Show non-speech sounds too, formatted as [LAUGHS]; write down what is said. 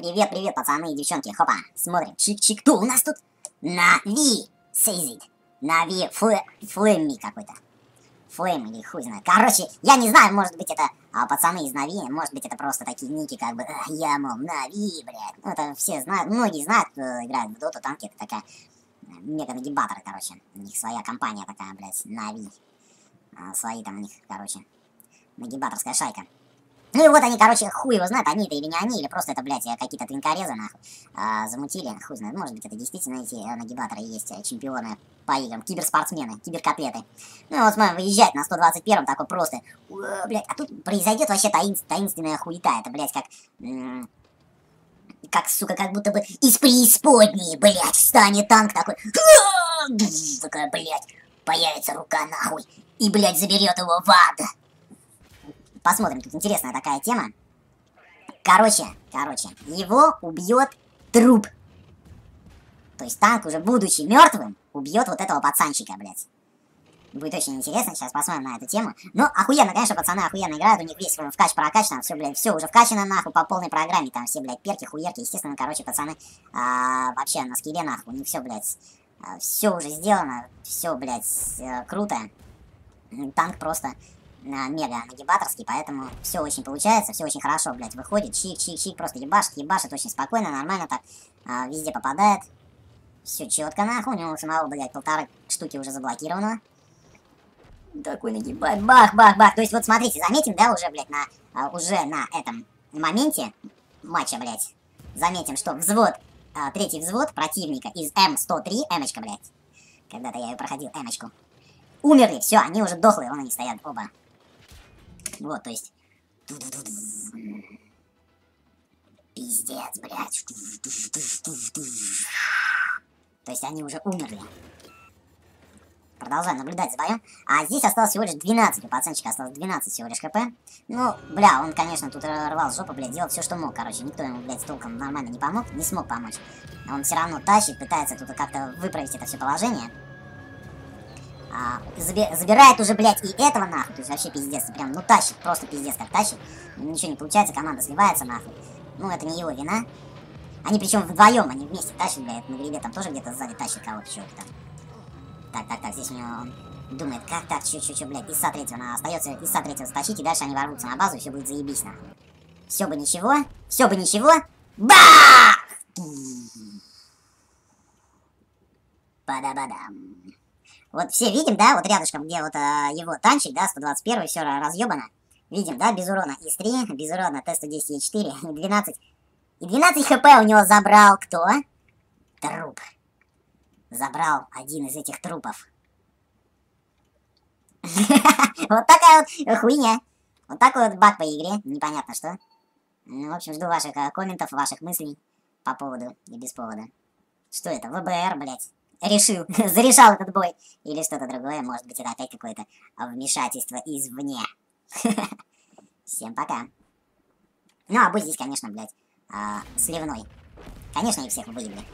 Привет, привет, пацаны и девчонки. Хопа, смотрим. Чик-чик. Кто у нас тут? NaVi. Сейзит. NaVi Флэмми какой-то. Флэм или хуй знает. Короче, я не знаю, может быть это а, пацаны из NaVi, может быть это просто такие ники, как бы, я, мол, NaVi, блядь. Ну, это все знают, многие знают, кто играет в Доту, танки, это такая мега-нагибаторы, короче. У них своя компания такая, блядь, NaVi. А, свои там у них, короче, нагибаторская шайка. Ну и вот они, короче, хуй его знает, они это или не они, или просто это, блядь, какие-то твинкорезы, нахуй, а, замутили, хуй знает, может быть, это действительно эти нагибаторы есть, э, чемпионы по играм, киберспортсмены, киберкотлеты. Ну и вот смотрим, выезжать на 121-м такой просто, блядь, а тут произойдет вообще таин, таинственная хуета, это, блядь, как... как, сука, как будто бы из преисподней, блядь, встанет танк такой, такая, блядь, появится рука нахуй, и, блядь, заберет его в ад. Посмотрим, тут интересная такая тема. Короче, короче, его убьет труп. То есть танк, уже будучи мертвым, убьет вот этого пацанчика, блядь. Будет очень интересно, сейчас посмотрим на эту тему. Ну, охуенно, конечно, пацаны охуенно играют, у них весь вкач прокачан, все, блядь, все уже вкачано, нахуй, по полной программе, там все, блядь, перки, хуерки, естественно, короче, пацаны, а, вообще на скилле, нахуй, у них все, блядь, а, все уже сделано, все, блядь, э, круто. Танк просто мега нагибаторский, поэтому все очень получается, все очень хорошо, блядь, выходит, чик-чик-чик, просто ебашит, ебашит очень спокойно, нормально так, а, везде попадает, все четко нахуй, у него самого, блядь, полторы штуки уже заблокировано. Такой нагибает, бах-бах-бах, то есть вот смотрите, заметим, да, уже, блядь, на, а, уже на этом моменте матча, блядь, заметим, что взвод, а, третий взвод противника из М103, Эмочка, блядь, когда-то я ее проходил, Эмочку, умерли, все, они уже дохлые, вон они стоят, оба. Вот, то есть... Пиздец, блядь. То есть они уже умерли. Продолжаем наблюдать за боем. А здесь осталось всего лишь 12. У пацанчика осталось 12 всего лишь хп. Ну, бля, он, конечно, тут рвал жопу, блядь, делал все, что мог, короче. Никто ему, блядь, толком нормально не помог, не смог помочь. Он все равно тащит, пытается тут как-то выправить это все положение а, заби забирает уже, блядь, и этого нахуй. То есть вообще пиздец, прям, ну тащит, просто пиздец как тащит. Ничего не получается, команда сливается нахуй. Ну, это не его вина. Они причем вдвоем, они вместе тащат, блядь, на грибе там тоже где-то сзади тащит кого-то, что там. Так, так, так, здесь у него он думает, как так, чё, чё, чё, блядь, ИСа третьего, остается ИСа третьего стащить, и дальше они ворвутся на базу, и все будет заебись, нахуй. Все бы ничего, все бы ничего, бах! Бада-бадам. Вот все видим, да, вот рядышком, где вот а, его танчик, да, 121 все разъебано. Видим, да, без урона ИС-3, без урона Т-110 Е4, 12. И 12 хп у него забрал кто? Труп. Забрал один из этих трупов. [LAUGHS] Вот такая вот хуйня. Вот такой вот баг по игре, непонятно что. Ну, в общем, жду ваших э, комментов, ваших мыслей по поводу и без повода. Что это? ВБР, блядь решил, [LAUGHS] зарешал этот бой. Или что-то другое, может быть, это опять какое-то вмешательство извне. [LAUGHS] Всем пока. Ну, а бой здесь, конечно, блядь, а, сливной. Конечно, их всех выебли.